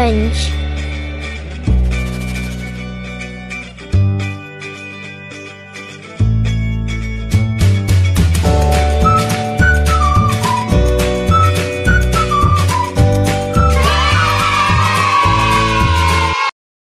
orange.